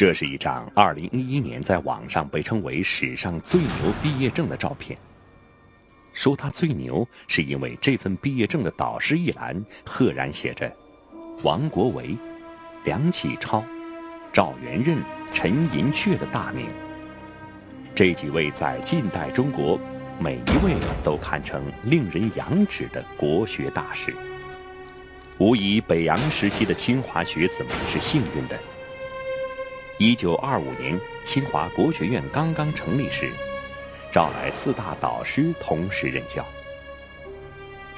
这是一张二零一一年在网上被称为史上最牛毕业证的照片。说他最牛是因为这份毕业证的导师一栏赫然写着王国维、梁启超、赵元任、陈寅恪的大名。这几位在近代中国，每一位都堪称令人仰止的国学大师。无疑，北洋时期的清华学子们是幸运的。一九二五年，清华国学院刚刚成立时。招来四大导师同时任教，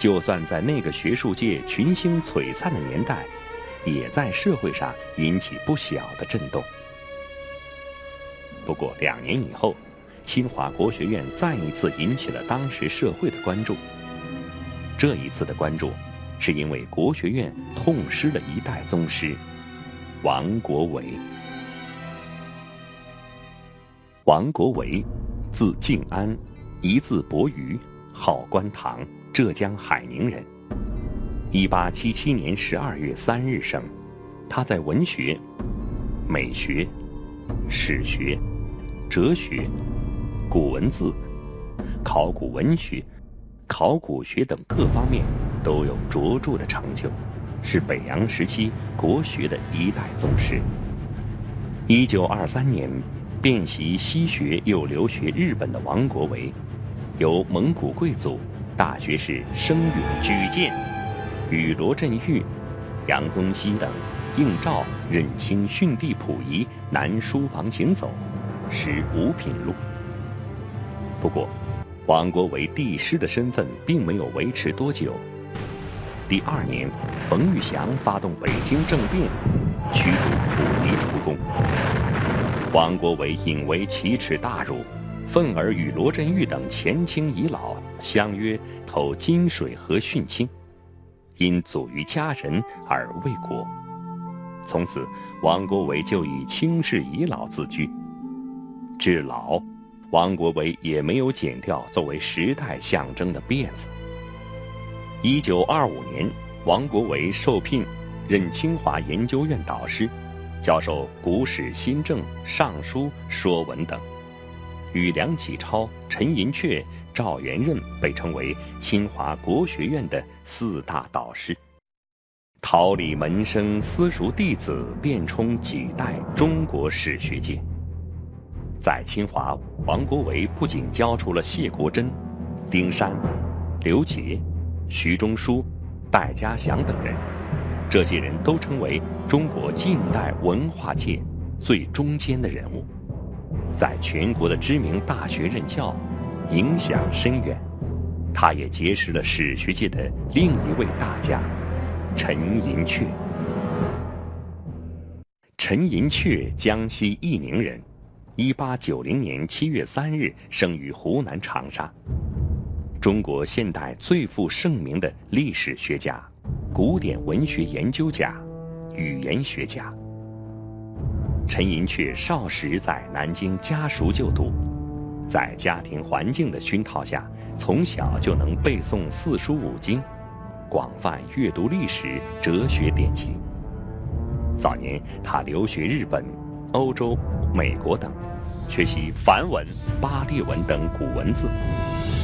就算在那个学术界群星璀璨的年代，也在社会上引起不小的震动。不过两年以后，清华国学院再一次引起了当时社会的关注。这一次的关注，是因为国学院痛失了一代宗师王国维。王国维。字敬安，一字伯瑜，号观堂，浙江海宁人。一八七七年十二月三日生。他在文学、美学、史学、哲学、古文字、考古文学、考古学等各方面都有卓著的成就，是北洋时期国学的一代宗师。一九二三年。遍习西学又留学日本的王国维，由蒙古贵族，大学士声允举荐，与罗振玉、杨宗羲等应召任清训帝溥仪南书房行走，识五品录。不过，王国维帝师的身份并没有维持多久。第二年，冯玉祥发动北京政变，驱逐溥仪出宫。王国维引为奇耻大辱，愤而与罗振玉等前清遗老相约投金水河殉清，因祖于家人而为国。从此，王国维就以清室遗老自居。至老，王国维也没有剪掉作为时代象征的辫子。一九二五年，王国维受聘任清华研究院导师。教授古史、新政、尚书、说文等，与梁启超、陈寅恪、赵元任被称为清华国学院的四大导师。桃李门生私塾弟子遍充几代中国史学界。在清华，王国维不仅教出了谢国珍、丁山、刘杰、徐中书、戴家祥等人。这些人都称为中国近代文化界最中间的人物，在全国的知名大学任教，影响深远。他也结识了史学界的另一位大家陈寅恪。陈寅恪，江西义宁人，一八九零年七月三日生于湖南长沙，中国现代最负盛名的历史学家。古典文学研究家、语言学家陈寅恪少时在南京家塾就读，在家庭环境的熏陶下，从小就能背诵四书五经，广泛阅读历史、哲学典籍。早年他留学日本、欧洲、美国等，学习梵文、巴利文等古文字，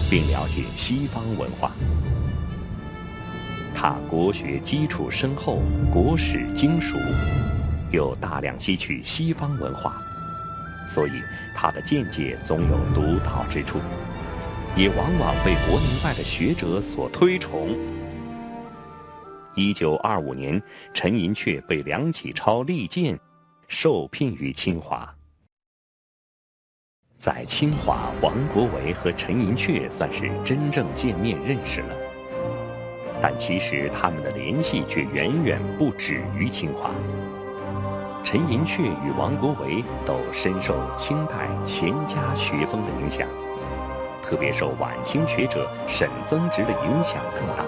并了解西方文化。他国学基础深厚，国史精熟，又大量吸取西方文化，所以他的见解总有独到之处，也往往被国内外的学者所推崇。一九二五年，陈寅恪被梁启超力荐，受聘于清华。在清华，王国维和陈寅恪算是真正见面认识了。但其实他们的联系却远远不止于清华。陈寅恪与王国维都深受清代钱家学风的影响，特别受晚清学者沈曾直的影响更大。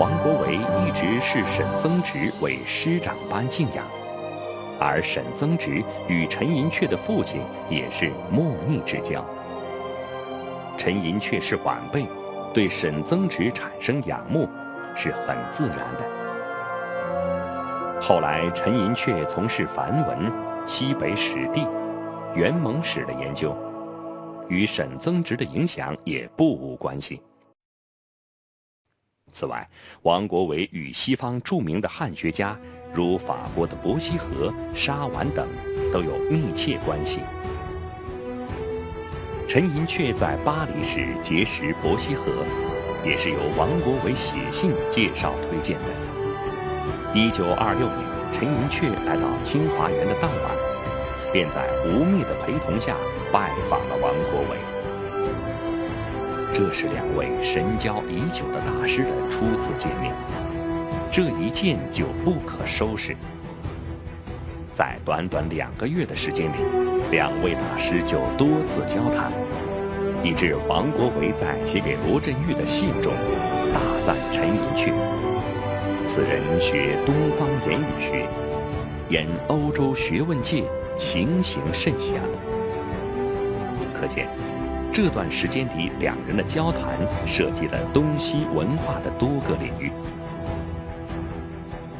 王国维一直视沈曾直为师长般敬仰，而沈曾直与陈寅恪的父亲也是莫逆之交。陈寅恪是晚辈。对沈曾直产生仰慕是很自然的。后来，陈寅恪从事梵文、西北史地、元蒙史的研究，与沈曾直的影响也不无关系。此外，王国维与西方著名的汉学家，如法国的伯希和、沙畹等，都有密切关系。陈寅恪在巴黎时结识伯希和，也是由王国维写信介绍推荐的。一九二六年，陈寅恪来到清华园的当晚，便在吴宓的陪同下拜访了王国维。这是两位神交已久的大师的初次见面，这一见就不可收拾。在短短两个月的时间里，两位大师就多次交谈，以致王国维在写给罗振玉的信中大赞陈寅恪。此人学东方言语学，研欧洲学问界情形甚详。可见，这段时间里两人的交谈涉及了东西文化的多个领域。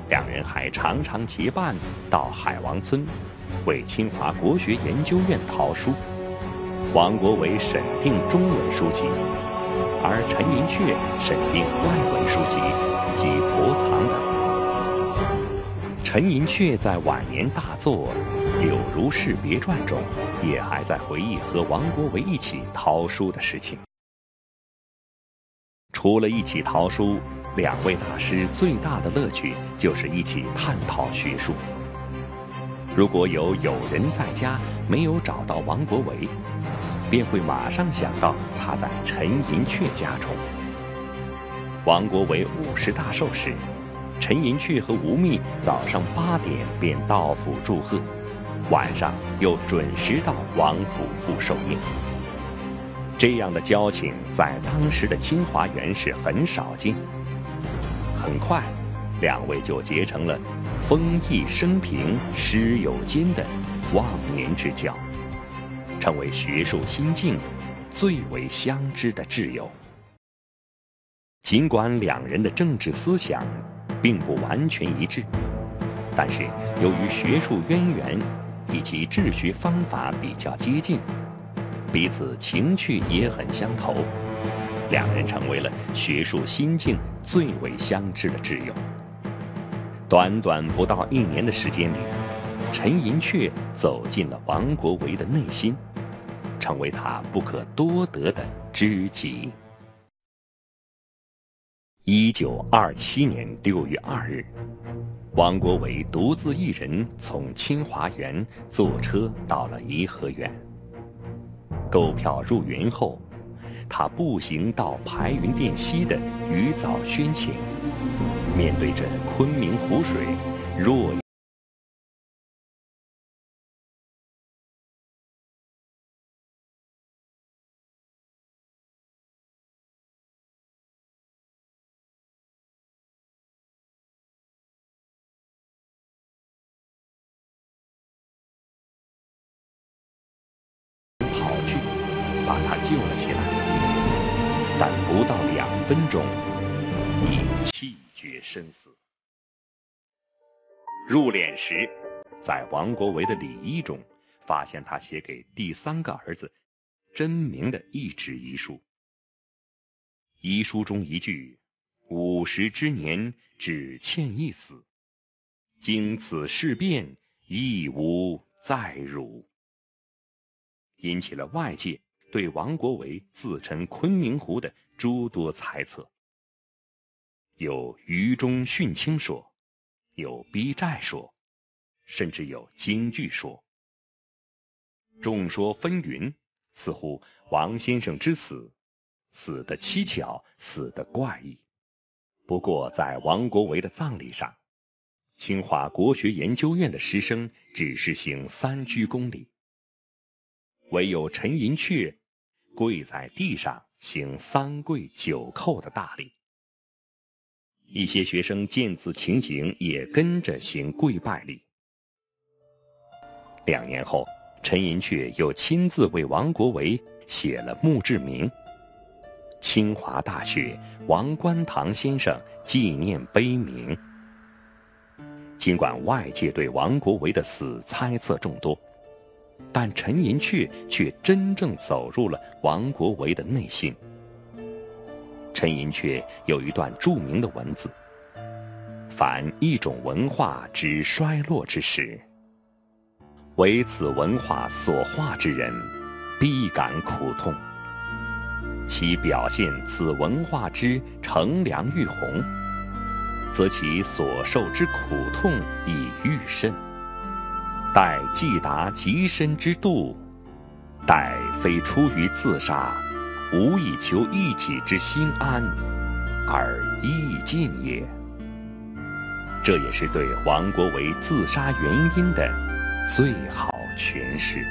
两人还常常结伴到海王村，为清华国学研究院淘书。王国维审定中文书籍，而陈寅恪审定外文书籍。及佛藏等。陈寅恪在晚年大作《柳如是别传》中，也还在回忆和王国维一起淘书的事情。除了一起淘书，两位大师最大的乐趣就是一起探讨学术。如果有友人在家没有找到王国维，便会马上想到他在陈寅恪家中。王国维五十大寿时，陈寅恪和吴宓早上八点便到府祝贺，晚上又准时到王府赴寿宴。这样的交情在当时的清华园是很少见。很快，两位就结成了风义生平、师友间的忘年之交，成为学术心境最为相知的挚友。尽管两人的政治思想并不完全一致，但是由于学术渊源以及治学方法比较接近，彼此情趣也很相投，两人成为了学术心境最为相知的挚友。短短不到一年的时间里，陈寅恪走进了王国维的内心，成为他不可多得的知己。一九二七年六月二日，王国维独自一人从清华园坐车到了颐和园。购票入园后，他步行到排云殿西的鱼藻轩前，面对着昆明湖水，若。把他救了起来，但不到两分钟，已气绝身死。入殓时，在王国维的礼衣中，发现他写给第三个儿子真名的一纸遗书。遗书中一句：“五十之年，只欠一死，经此事变，亦无再辱。”引起了外界。对王国维自沉昆明湖的诸多猜测，有愚忠殉清说，有逼债说，甚至有京剧说，众说纷纭。似乎王先生之死，死的蹊跷，死的怪异。不过在王国维的葬礼上，清华国学研究院的师生只是行三鞠躬礼。唯有陈寅恪跪在地上行三跪九叩的大礼，一些学生见此情形，也跟着行跪拜礼。两年后，陈寅恪又亲自为王国维写了墓志铭：“清华大学王观堂先生纪念碑铭。”尽管外界对王国维的死猜测众多，但陈寅恪却真正走入了王国维的内心。陈寅恪有一段著名的文字：“凡一种文化之衰落之时，为此文化所化之人，必感苦痛。其表现此文化之乘凉愈红。”则其所受之苦痛已愈甚。待既达极深之度，待非出于自杀，无以求一己之心安，而易尽也。这也是对王国维自杀原因的最好诠释。